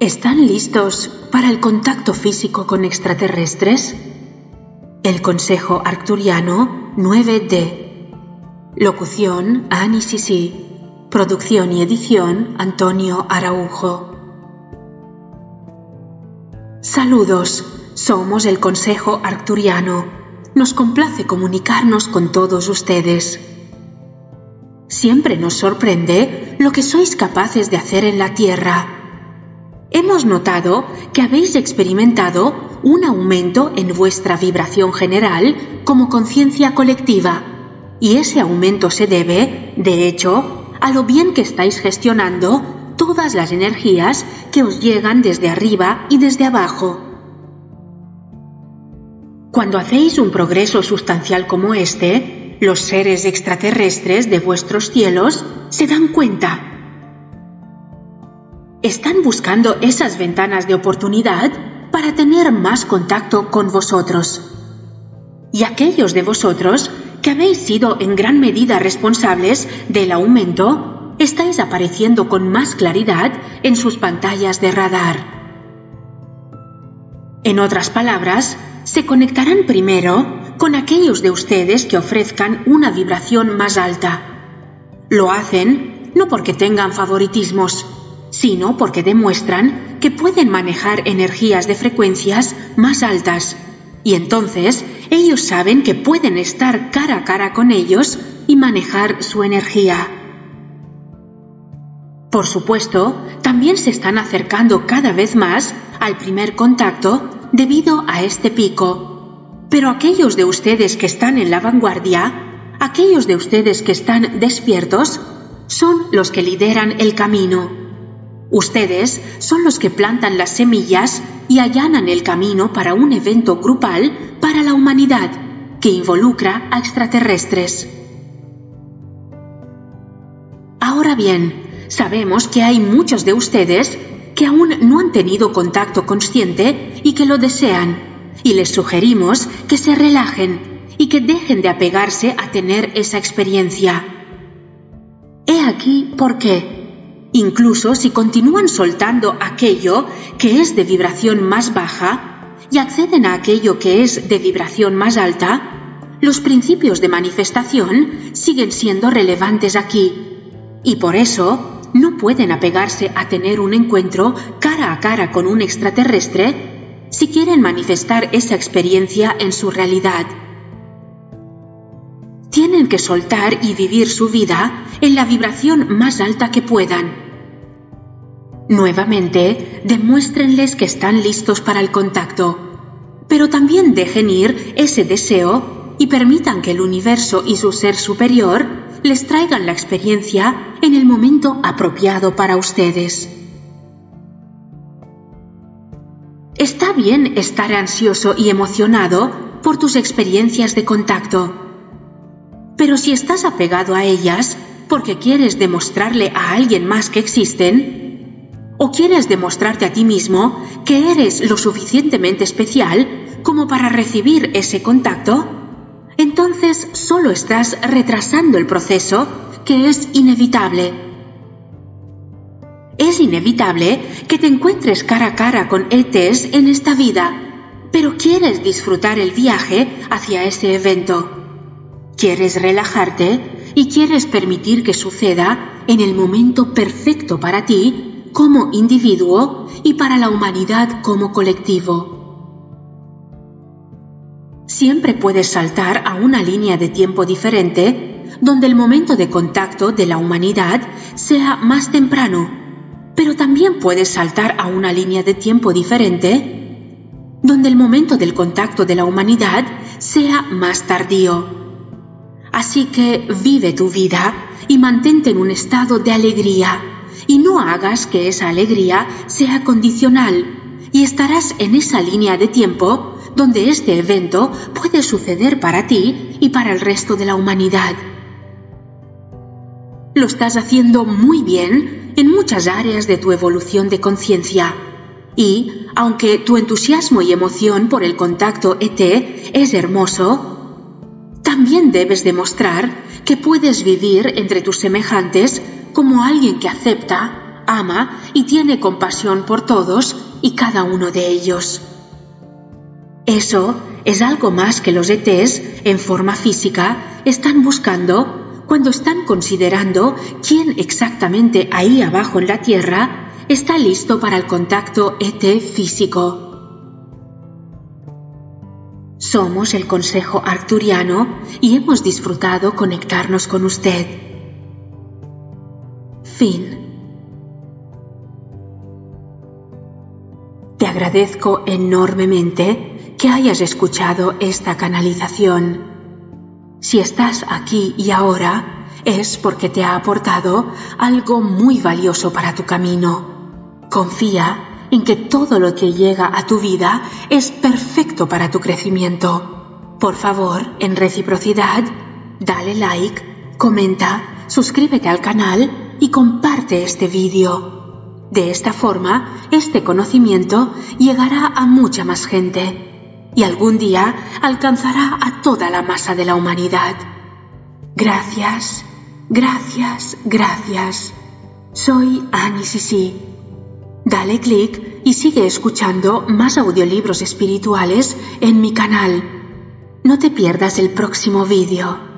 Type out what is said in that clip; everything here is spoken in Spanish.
¿Están listos para el contacto físico con extraterrestres? El Consejo Arcturiano 9D. Locución Annie Sisi. Producción y edición Antonio Araujo. Saludos, somos el Consejo Arcturiano. Nos complace comunicarnos con todos ustedes. Siempre nos sorprende lo que sois capaces de hacer en la Tierra. Hemos notado que habéis experimentado un aumento en vuestra vibración general como conciencia colectiva, y ese aumento se debe, de hecho, a lo bien que estáis gestionando todas las energías que os llegan desde arriba y desde abajo. Cuando hacéis un progreso sustancial como este, los seres extraterrestres de vuestros cielos se dan cuenta. Están buscando esas ventanas de oportunidad para tener más contacto con vosotros. Y aquellos de vosotros que habéis sido en gran medida responsables del aumento, estáis apareciendo con más claridad en sus pantallas de radar. En otras palabras, se conectarán primero con aquellos de ustedes que ofrezcan una vibración más alta. Lo hacen no porque tengan favoritismos, sino porque demuestran que pueden manejar energías de frecuencias más altas. Y entonces ellos saben que pueden estar cara a cara con ellos y manejar su energía. Por supuesto, también se están acercando cada vez más al primer contacto debido a este pico pero aquellos de ustedes que están en la vanguardia, aquellos de ustedes que están despiertos, son los que lideran el camino. Ustedes son los que plantan las semillas y allanan el camino para un evento grupal para la humanidad que involucra a extraterrestres. Ahora bien, sabemos que hay muchos de ustedes que aún no han tenido contacto consciente y que lo desean y les sugerimos que se relajen y que dejen de apegarse a tener esa experiencia. He aquí por qué. Incluso si continúan soltando aquello que es de vibración más baja y acceden a aquello que es de vibración más alta, los principios de manifestación siguen siendo relevantes aquí. Y por eso no pueden apegarse a tener un encuentro cara a cara con un extraterrestre si quieren manifestar esa experiencia en su realidad. Tienen que soltar y vivir su vida en la vibración más alta que puedan. Nuevamente, demuéstrenles que están listos para el contacto, pero también dejen ir ese deseo y permitan que el universo y su ser superior les traigan la experiencia en el momento apropiado para ustedes. Está bien estar ansioso y emocionado por tus experiencias de contacto, pero si estás apegado a ellas porque quieres demostrarle a alguien más que existen, o quieres demostrarte a ti mismo que eres lo suficientemente especial como para recibir ese contacto, entonces solo estás retrasando el proceso que es inevitable. Es inevitable que te encuentres cara a cara con ETs en esta vida, pero quieres disfrutar el viaje hacia ese evento. Quieres relajarte y quieres permitir que suceda en el momento perfecto para ti como individuo y para la humanidad como colectivo. Siempre puedes saltar a una línea de tiempo diferente donde el momento de contacto de la humanidad sea más temprano pero también puedes saltar a una línea de tiempo diferente donde el momento del contacto de la humanidad sea más tardío. Así que vive tu vida y mantente en un estado de alegría y no hagas que esa alegría sea condicional y estarás en esa línea de tiempo donde este evento puede suceder para ti y para el resto de la humanidad. Lo estás haciendo muy bien en muchas áreas de tu evolución de conciencia. Y, aunque tu entusiasmo y emoción por el contacto ET es hermoso, también debes demostrar que puedes vivir entre tus semejantes como alguien que acepta, ama y tiene compasión por todos y cada uno de ellos. Eso es algo más que los ETs en forma física están buscando cuando están considerando quién exactamente ahí abajo en la Tierra está listo para el contacto ET físico. Somos el Consejo Arturiano y hemos disfrutado conectarnos con usted. Fin. Te agradezco enormemente que hayas escuchado esta canalización. Si estás aquí y ahora, es porque te ha aportado algo muy valioso para tu camino. Confía en que todo lo que llega a tu vida es perfecto para tu crecimiento. Por favor, en reciprocidad, dale like, comenta, suscríbete al canal y comparte este vídeo. De esta forma, este conocimiento llegará a mucha más gente y algún día alcanzará a toda la masa de la humanidad. Gracias, gracias, gracias. Soy Annie Dale clic y sigue escuchando más audiolibros espirituales en mi canal. No te pierdas el próximo vídeo.